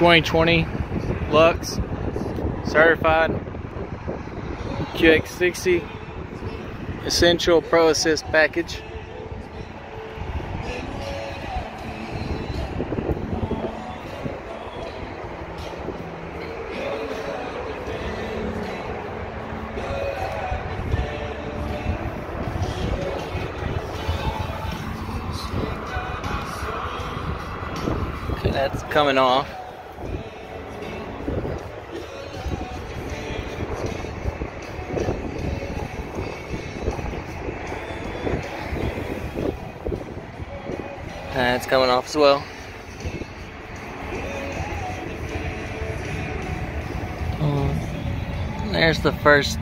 2020 Luxe certified QX60 Essential Pro Assist package. That's coming off. Uh, That's coming off as well. Oh, there's the first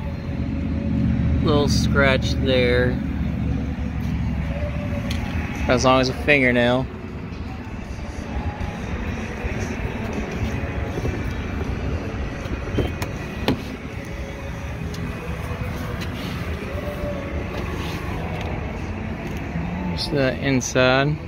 little scratch there. As long as a fingernail. The inside.